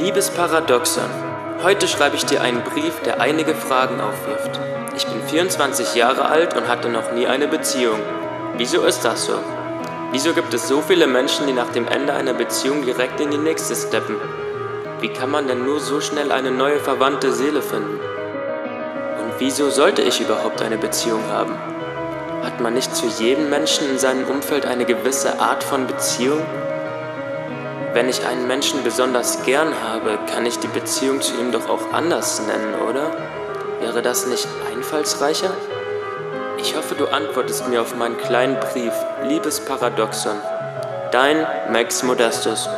Liebes Paradoxon, heute schreibe ich dir einen Brief, der einige Fragen aufwirft. Ich bin 24 Jahre alt und hatte noch nie eine Beziehung. Wieso ist das so? Wieso gibt es so viele Menschen, die nach dem Ende einer Beziehung direkt in die nächste steppen? Wie kann man denn nur so schnell eine neue verwandte Seele finden? Und wieso sollte ich überhaupt eine Beziehung haben? Hat man nicht zu jedem Menschen in seinem Umfeld eine gewisse Art von Beziehung? Wenn ich einen Menschen besonders gern habe, kann ich die Beziehung zu ihm doch auch anders nennen, oder? Wäre das nicht einfallsreicher? Ich hoffe, du antwortest mir auf meinen kleinen Brief, liebes Paradoxon. Dein Max Modestus.